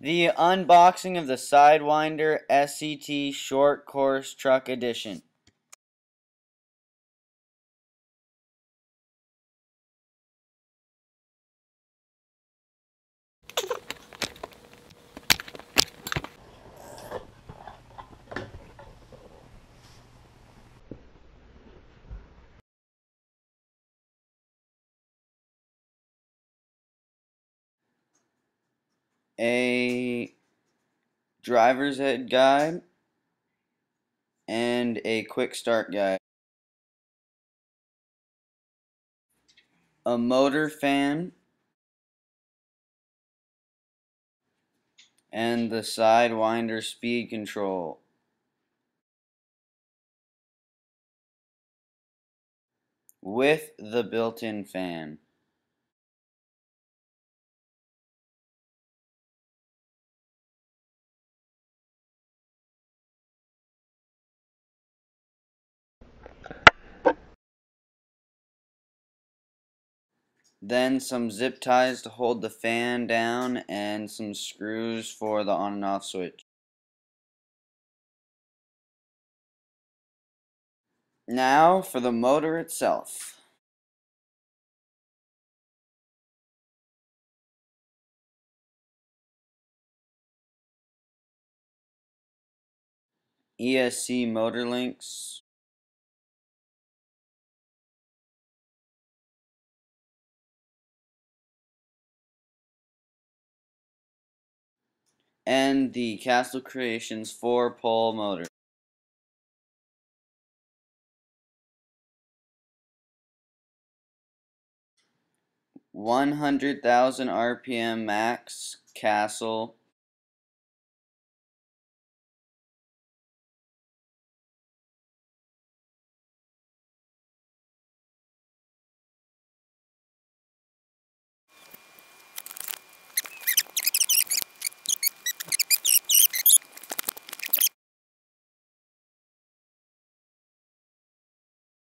The unboxing of the Sidewinder SCT Short Course Truck Edition. A driver's head guide and a quick start guide. A motor fan and the Sidewinder speed control. With the built-in fan. Then some zip ties to hold the fan down and some screws for the on and off switch. Now for the motor itself. ESC motor links and the Castle Creations 4-pole motor. One hundred thousand RPM max Castle